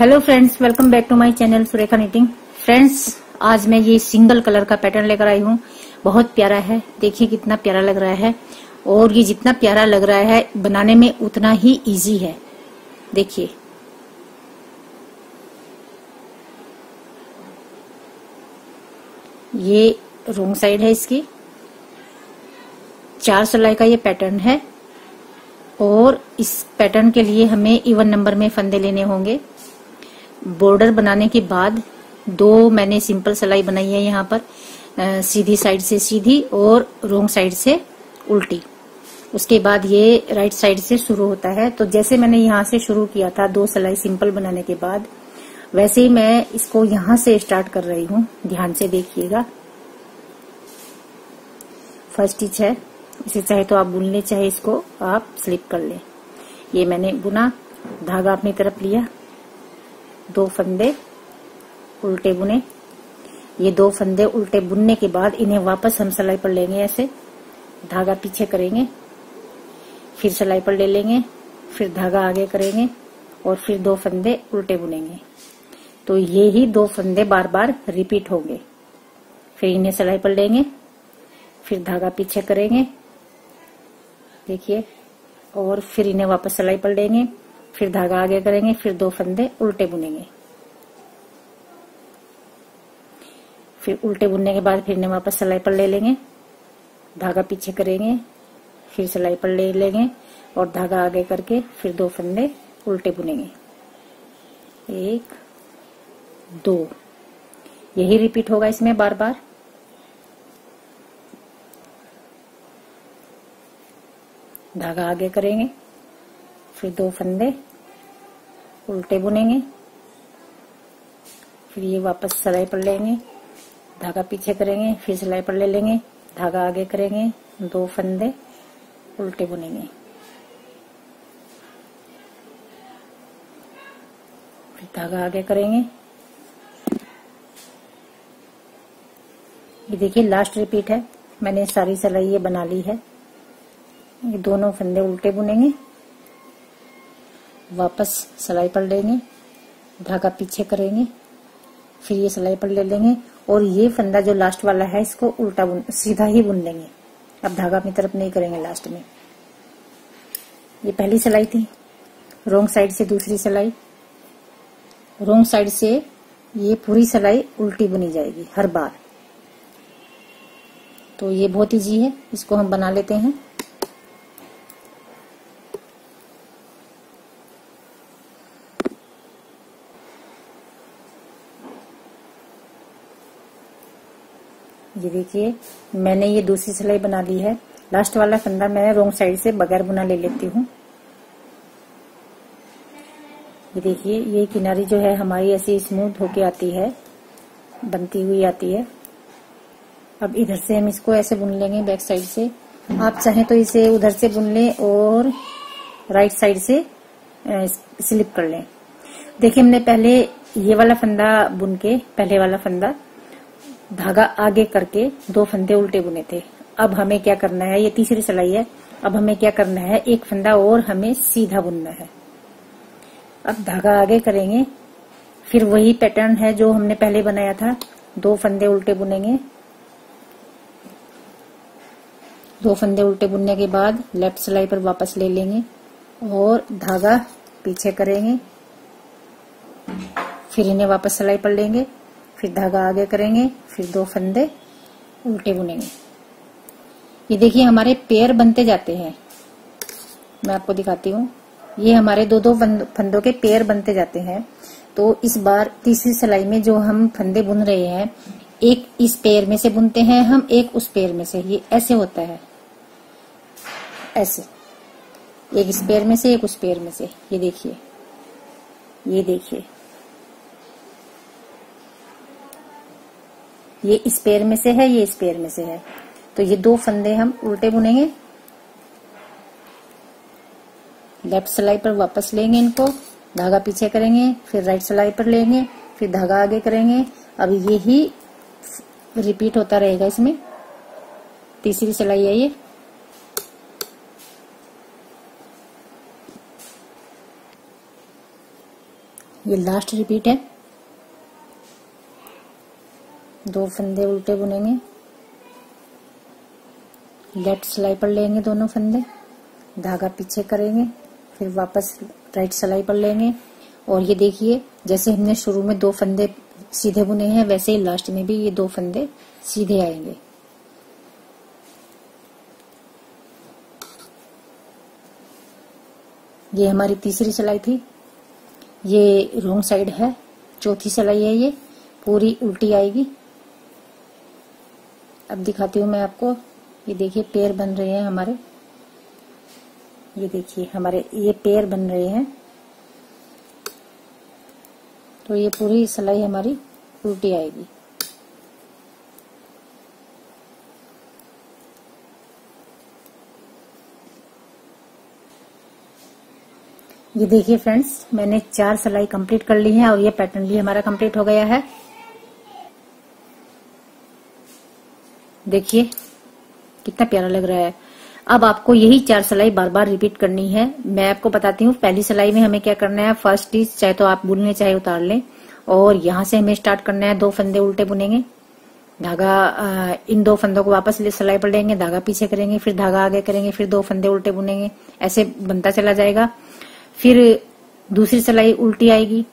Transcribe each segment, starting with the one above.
Hello friends welcome back to my channel Surekha knitting friends आज मैं ये single colour का पैटर्न लेकर आई हूँ। बहुत प्यारा है। देखिए कितना प्यारा लग रहा है। और ये जितना प्यारा लग रहा है, बनाने में उतना ही इजी है। देखिए। ये रोंग साइड है इसकी। चार सिलाई का ये पैटर्न है। और इस पैटर्न के लिए हमें इवन नंबर में फंदे लेने होंगे। बॉर्डर बनाने के बाद दो मैंने सिंपल सिलाई बनाई है यहाँ पर आ, सीधी साइड से सीधी और रोंग साइड से उल्टी। उसके बाद ये राइट साइड से शुरू होता है। तो जैसे मैंने यहाँ से शुरू किया था दो सिलाई सिंपल बनाने के बाद वैसे ही मैं इसको यहाँ से स्टार्ट कर रही हूँ। ध्यान से देखिएगा। फ़र्स्ट स्टिच है। इसे चाहे तो आप बुन ले चाहे इसको आप स्लिप कर ले। ये मैंने बुना धागा अपनी तरफ़ लिया। दो फंदे उल्टे बुने। ये दो फंदे उल्टे बुनने के बाद इन्हें वापस हम सिलाई पर लेंगे ऐसे। धागा पीछे करेंगे, फिर सिलाई पर ले लेंगे, फिर धागा आगे करेंगे और फिर दो फंदे उल्टे बुनेंगे। तो ये ही दो फंदे बार बार रिपीट होंगे। फिर इन्हें सिलाई पर लेंगे, फिर धागा पीछे करेंगे, देखिए, और फिर इन्हें वापस सिलाई पर लेंगे। फिर धागा आगे करेंगे, फिर दो फंदे उल्टे बुनेंगे। फिर उल्टे बुनने के बाद फिर इन्हें वापस सिलाई पर ले लेंगे, धागा पीछे करेंगे, फिर सिलाई पर ले लेंगे और धागा आगे करके फिर दो फंदे उल्टे बुनेंगे। एक, दो। यही रिपीट होगा इसमें बार बार धागा आगे करेंगे, फिर दो फंदे उल्टे बुनेंगे। फिर ये वापस सिलाई पर लेंगे। धागा पीछे करेंगे, फिर सिलाई पर ले लेंगे। धागा आगे करेंगे, दो फंदे उल्टे बुनेंगे। फिर धागा आगे करेंगे। ये देखिए लास्ट रिपीट है। मैंने सारी सिलाई ये बना ली है। ये दोनों फंदे उल्टे बुनेंगे। वापस सिलाई पर लेंगे, धागा पीछे करेंगे, फिर ये सिलाई पर ले लेंगे और ये फंदा जो लास्ट वाला है, इसको उल्टा बुन, सीधा ही बुन लेंगे। अब धागा अपनी तरफ़ नहीं करेंगे लास्ट में। ये पहली सिलाई थी रोंग साइड से दूसरी सिलाई। रोंग साइड से ये पूरी सिलाई उल्टी बुनी जाएगी, हर बार। तो ये बहुत ईजी है, इसको हम बना लेते हैं। ये देखिए, मैंने ये दूसरी सिलाई बना ली है। लास्ट वाला फंदा मैं रोंग साइड से बगैर बुना ले लेती हूँ। ये देखिए, ये किनारी जो है हमारी ऐसी स्मूथ होके आती है, बनती हुई आती है। अब इधर से हम इसको ऐसे बुन लेंगे बैक साइड से। आप चाहें तो इसे उधर से बुन लें और राइट साइड से स्लिप कर लें। देखिए, हमने पहले ये वाला फंदा बुन के, पहले वाला फंदा धागा आगे करके दो फंदे उल्टे बुने थे। अब हमें क्या करना है? ये तीसरी सिलाई है। अब हमें क्या करना है? एक फंदा और हमें सीधा बुनना है। अब धागा आगे करेंगे। फिर वही पैटर्न है जो हमने पहले बनाया था। दो फंदे उल्टे बुनेंगे। दो फंदे उल्टे बुनने के बाद लेफ़्ट सिलाई पर वापस ले लेंगे और धागा पीछे करेंगे। फिर इन्हें वापस सिलाई पर लेंगे। फिर धागा आगे करेंगे, फिर दो फंदे उल्टे बुनेंगे। ये देखिए, हमारे पेयर बनते जाते हैं। मैं आपको दिखाती हूँ। ये हमारे दो दो फंदों के पेयर बनते जाते हैं। तो इस बार तीसरी सिलाई में जो हम फंदे बुन रहे हैं, एक इस पेयर में से बुनते हैं, हम एक उस पेयर में से। ये ऐसे होता है। ऐसे। एक इस पेयर में से, एक उस पेयर में से। ये देखिए। ये देखिए। ये इस पेयर में से है, ये इस पेयर में से है। तो ये दो फंदे हम उल्टे बुनेंगे। लेफ़्ट सिलाई पर वापस लेंगे इनको, धागा पीछे करेंगे, फिर राइट सिलाई पर लेंगे, फिर धागा आगे करेंगे। अब ये ही रिपीट होता रहेगा इसमें। तीसरी सिलाई है ये। ये लास्ट रिपीट है। दो फंदे उल्टे बुनेंगे। लेफ़्ट सिलाई पर लेंगे दोनों फंदे। धागा पीछे करेंगे, फिर वापस राइट सिलाई पर लेंगे। और ये देखिए, जैसे हमने शुरू में दो फंदे सीधे बुने हैं, वैसे ही लास्ट में भी ये दो फंदे सीधे आएँगे। ये हमारी तीसरी सिलाई थी। ये रोंग साइड है, चौथी सिलाई है ये। पूरी उल्टी आएगी। अब दिखाती हूँ मैं आपको। ये देखिए, पैर बन रहे हैं हमारे। ये देखिए, हमारे ये पैर बन रहे हैं। तो ये पूरी सिलाई हमारी उल्टी आएगी। ये देखिए फ्रेंड्स, मैंने चार सिलाई कंप्लीट कर ली है और ये पैटर्न भी हमारा कंप्लीट हो गया है। देखिए, कितना प्यारा लग रहा है। अब आपको यही चार सिलाई बार बार रिपीट करनी है। मैं आपको बताती हूँ, पहली सिलाई में हमें क्या करना है फ़र्स्ट स्टिच चाहे तो आप बुनने, चाहे उतार लें। और यहाँ से हमें स्टार्ट करना है, दो फंदे उल्टे बुनेंगे। धागा इन दो फंदों को वापस ले सिलाई पर लेंगे, धागा पीछे करेंगे, फिर धागा आगे करेंगे, फिर दो फंदे उल्टे बुनेंगे। ऐसे बनता चला जाएगा। फिर दूसरी सिलाई उल्टी आएगी।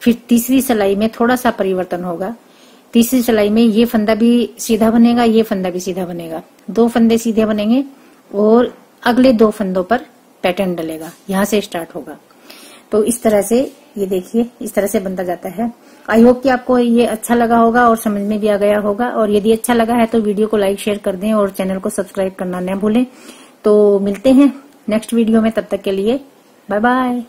फिर तीसरी सिलाई में थोड़ा सा परिवर्तन होगा। तीसरी सिलाई में ये फंदा भी सीधा बनेगा, ये फंदा भी सीधा बनेगा। दो फंदे सीधे बनेंगे और अगले दो फंदों पर पैटर्न डलेगा। यहाँ से स्टार्ट होगा। तो इस तरह से, ये देखिए, इस तरह से बनता जाता है। आई होप कि आपको ये अच्छा लगा होगा और समझ में भी आ गया होगा। और यदि अच्छा लगा है तो वीडियो को लाइक शेयर कर दें और चैनल को सब्सक्राइब करना न भूलें। तो मिलते हैं नेक्स्ट वीडियो में, तब तक के लिए बाय बाय